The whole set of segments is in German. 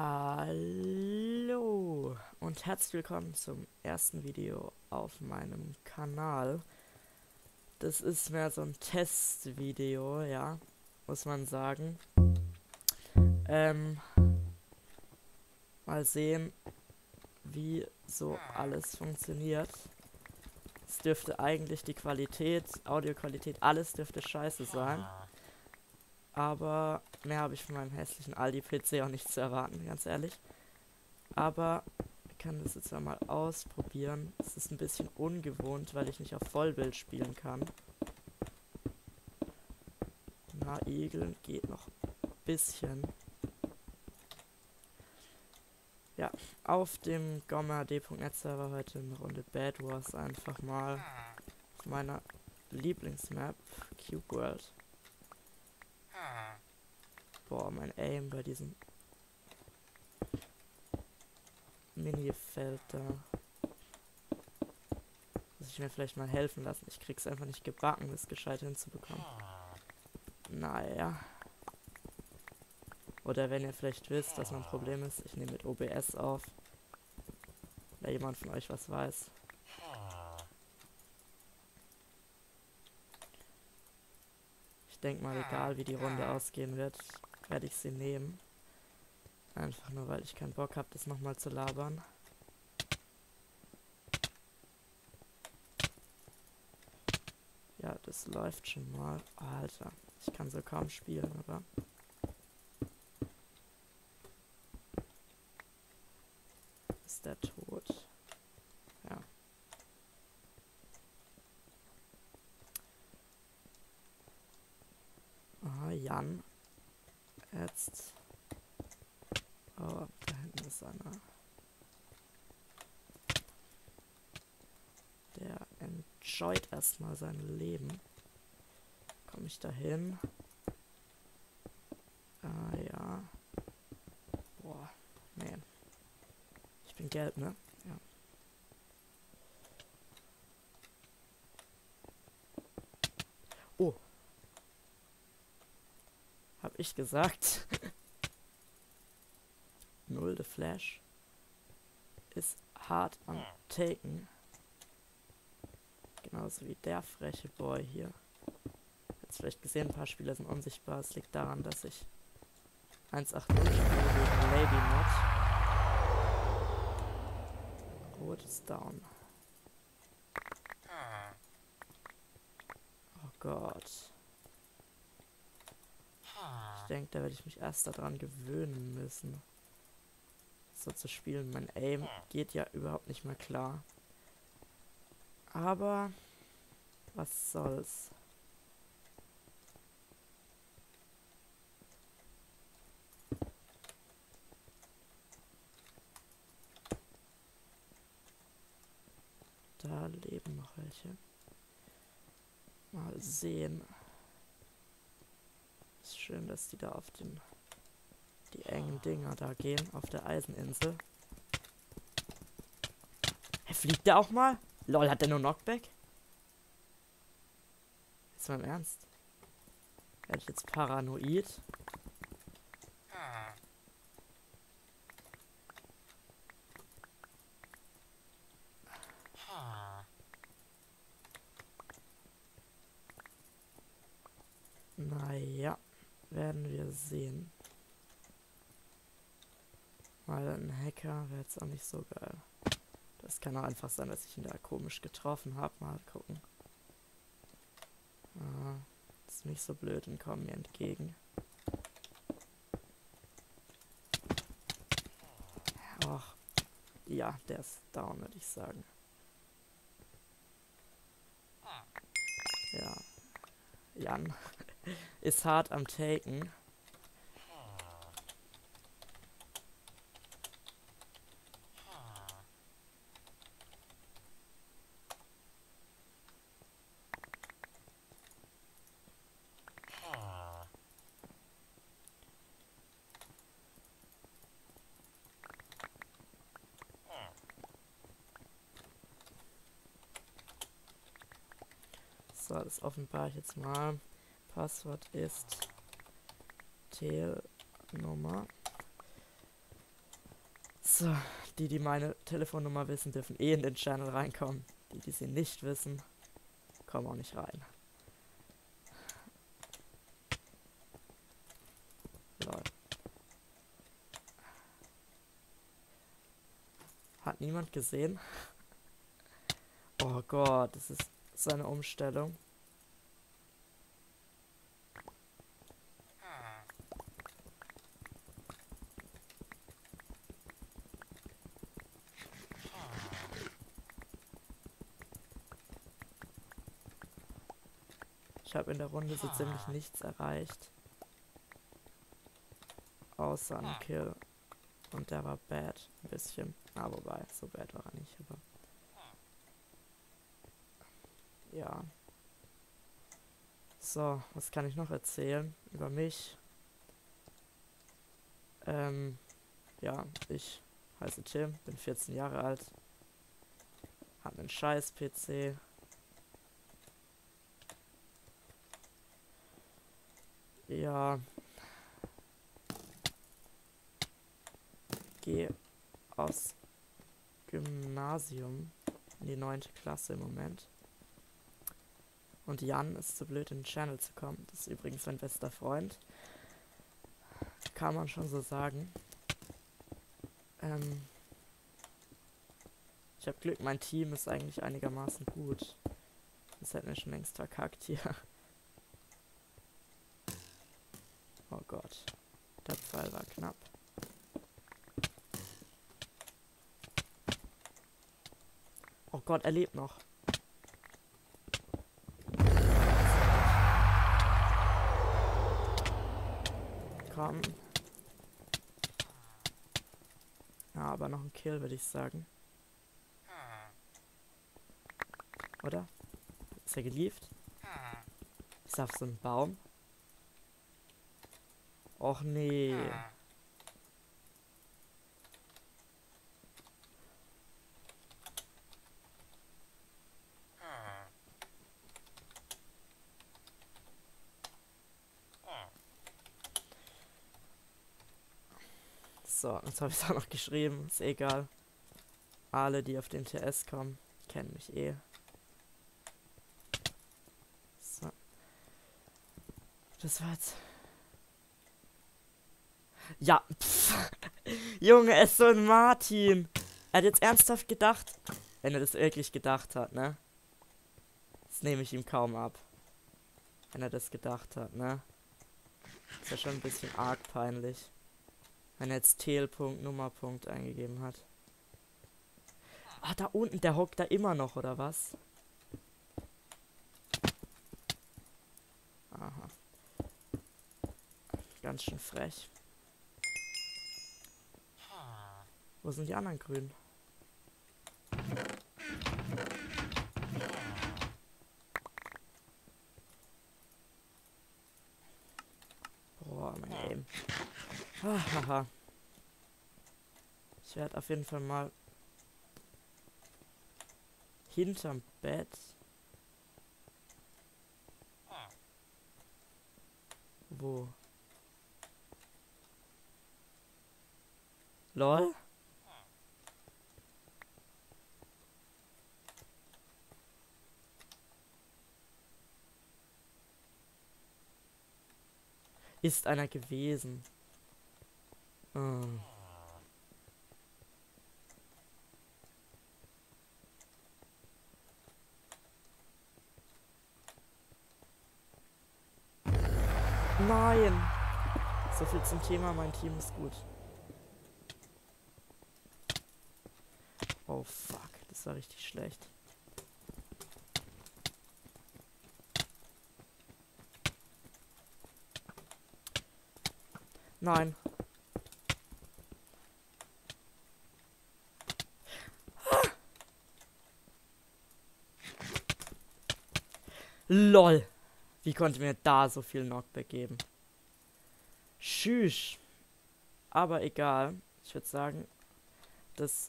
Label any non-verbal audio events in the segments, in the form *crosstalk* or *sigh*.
Hallo und herzlich willkommen zum ersten Video auf meinem Kanal. Das ist mehr so ein Testvideo, ja, muss man sagen. Ähm, mal sehen, wie so alles funktioniert. Es dürfte eigentlich die Qualität, Audioqualität, alles dürfte scheiße sein. Aber mehr habe ich von meinem hässlichen Aldi-PC auch nicht zu erwarten, ganz ehrlich. Aber ich kann das jetzt einmal ausprobieren. Es ist ein bisschen ungewohnt, weil ich nicht auf Vollbild spielen kann. Na, Igel geht noch ein bisschen. Ja, auf dem gomma.d.net Server heute eine Runde Bad Wars einfach mal auf meiner Lieblingsmap, Cube World. Boah, mein Aim bei diesem Mini-Feld da. Muss ich mir vielleicht mal helfen lassen. Ich krieg's einfach nicht gebacken, das gescheit hinzubekommen. Naja. Oder wenn ihr vielleicht wisst, dass mein Problem ist, ich nehme mit OBS auf. Wenn jemand von euch was weiß. Ich denke mal, egal wie die Runde ausgehen wird, werde ich sie nehmen. Einfach nur, weil ich keinen Bock habe, das nochmal zu labern. Ja, das läuft schon mal. Alter, ich kann so kaum spielen, aber... Ist der tot? Ja. Jan Jetzt. Oh, da hinten ist einer. Der enjoyt erstmal sein Leben. Komme ich da hin? Ah ja. Boah, nee. Ich bin gelb, ne? Ja. Oh, ich gesagt. *laughs* Null the Flash ist hart am Taken. Genauso wie der freche Boy hier. Jetzt vielleicht gesehen, ein paar Spieler sind unsichtbar. Es liegt daran, dass ich 1.8.0 spiele gegen Lady Mod. Rot ist down. Oh Gott denke, da werde ich mich erst daran gewöhnen müssen. So zu spielen. Mein Aim geht ja überhaupt nicht mehr klar. Aber was soll's. Da leben noch welche. Mal sehen schön, dass die da auf den die engen Dinger da gehen, auf der Eiseninsel. Er fliegt der auch mal? Lol, hat der nur Knockback? Ist mal im Ernst? Werde ich jetzt paranoid? Naja werden wir sehen. Weil ein Hacker wäre jetzt auch nicht so geil. Das kann auch einfach sein, dass ich ihn da komisch getroffen habe. Mal gucken. Ah, ist nicht so blöd und kommen mir entgegen. Ach, ja, der ist down, würde ich sagen. Ja. Jan *laughs* ist hart am Taken. So, das offenbare ich jetzt mal. Passwort ist Telnummer. So, die, die meine Telefonnummer wissen, dürfen eh in den Channel reinkommen. Die, die sie nicht wissen, kommen auch nicht rein. Lol. Hat niemand gesehen? Oh Gott, das ist so eine Umstellung. Ich habe in der Runde so ziemlich nichts erreicht. Außer ein Kill. Und der war bad. Ein bisschen. Ah, wobei, so bad war er nicht, aber. Ja. So, was kann ich noch erzählen über mich? Ähm, ja, ich heiße Tim, bin 14 Jahre alt, hab einen scheiß PC. Ja. Gehe aus Gymnasium in die neunte Klasse im Moment. Und Jan ist zu blöd, in den Channel zu kommen. Das ist übrigens mein bester Freund. Kann man schon so sagen. Ähm ich habe Glück, mein Team ist eigentlich einigermaßen gut. Das hätten wir schon längst verkackt hier. *laughs* Oh Gott. Der Pfeil war knapp. Oh Gott, er lebt noch. Komm. Ja, aber noch ein Kill, würde ich sagen. Oder? Ist er gelieft? Ist er auf so einem Baum? Och nee. So, jetzt habe ich es *laughs* auch noch geschrieben. Ist egal. Alle, die auf den TS kommen, kennen mich eh. So. Das war jetzt ja, pff. *laughs* Junge, es ist so ein Martin. Er hat jetzt ernsthaft gedacht, wenn er das wirklich gedacht hat, ne? Das nehme ich ihm kaum ab. Wenn er das gedacht hat, ne? Ist ja schon ein bisschen arg peinlich. Wenn er jetzt Telpunkt, eingegeben hat. Ah, da unten, der hockt da immer noch, oder was? Aha. Ganz schön frech. Wo sind die anderen Grünen? Boah, mein Aim. Hahaha. Ich werde auf jeden Fall mal hinterm Bett. Wo? LOL? ist einer gewesen. Oh. Nein! So viel zum Thema, mein Team ist gut. Oh fuck, das war richtig schlecht. Nein. LOL. Wie konnte mir da so viel Knockback geben? Tschüss. Aber egal. Ich würde sagen, das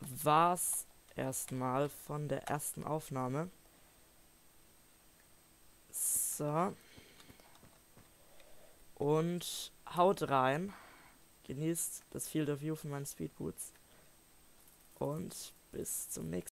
war's erstmal von der ersten Aufnahme. So. Und haut rein. genießt das Field of View von meinen Speedboots und bis zum nächsten Mal.